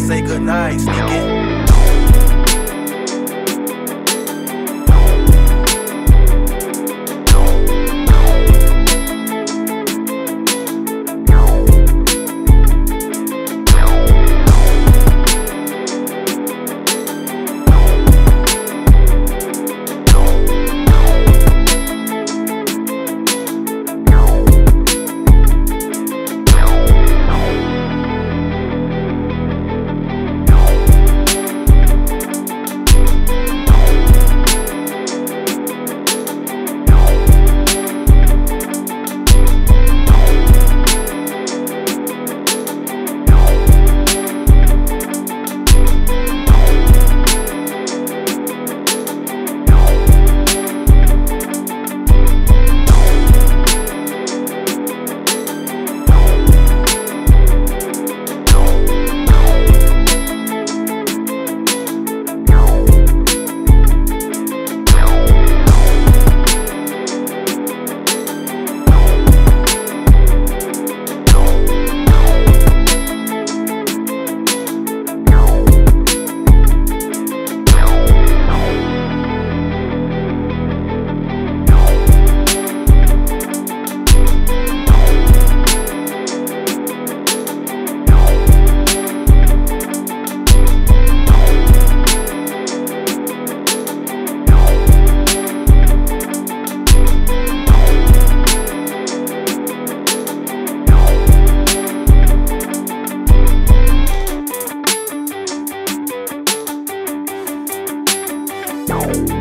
Say goodnight, sneak it. Bye.